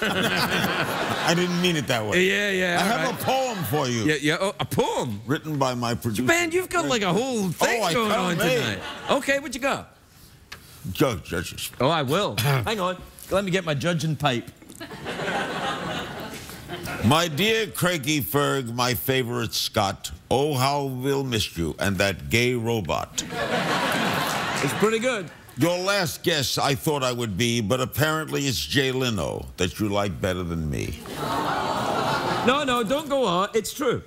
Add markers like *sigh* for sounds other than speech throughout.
*laughs* I didn't mean it that way. Yeah, yeah. I have right. a poem for you. Yeah, yeah. Oh, a poem. Written by my producer. Man, you've got like a whole oh, thing Oh, going on wait. tonight. Okay, what you got? Judge, judges. Oh, I will. *laughs* Hang on. Let me get my judging pipe. My dear Craigie Ferg, my favorite Scot. Oh, how we'll miss you and that gay robot. It's pretty good. Your last guess I thought I would be, but apparently it's Jay Leno that you like better than me. No, no, don't go on. It's true.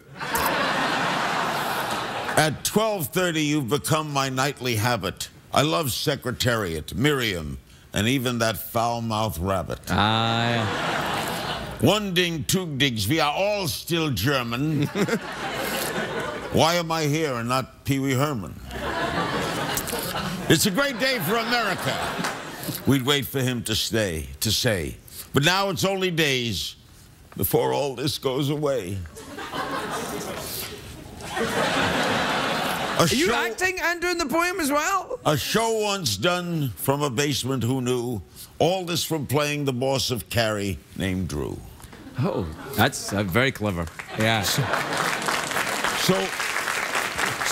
At 12:30 you've become my nightly habit. I love Secretariat, Miriam, and even that foul-mouthed rabbit. Ah, One ding, two dings, we are all still German. *laughs* Why am I here and not Pee Wee Herman? It's a great day for America. We'd wait for him to stay, to say. But now it's only days before all this goes away. A Are you show- acting and doing the poem as well? a show once done from a basement, who knew? All this from playing the boss of Carrie named Drew. Oh, that's uh, very clever. Yeah. So, so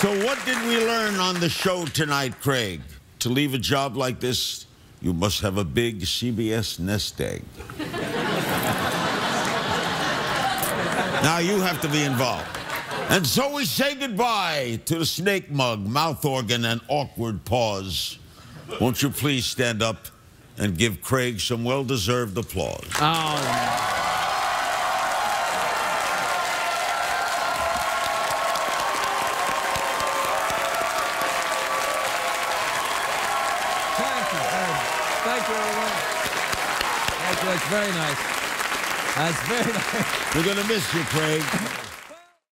what did we learn on the show tonight, Craig? To leave a job like this, you must have a big CBS nest egg. now you have to be involved. And so we say goodbye to the snake mug, mouth organ, and awkward pause. Won't you please stand up and give Craig some well-deserved applause? Oh, Thank you, everyone. Thank you. That's very nice. That's very *laughs* nice. We're going to miss you, Craig.